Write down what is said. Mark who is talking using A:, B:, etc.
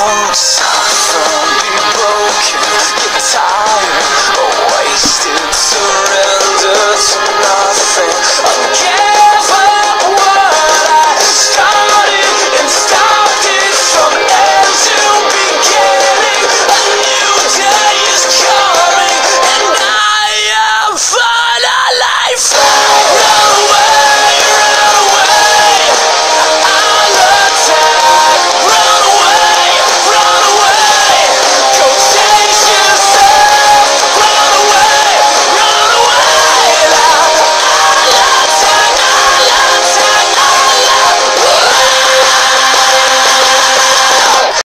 A: house.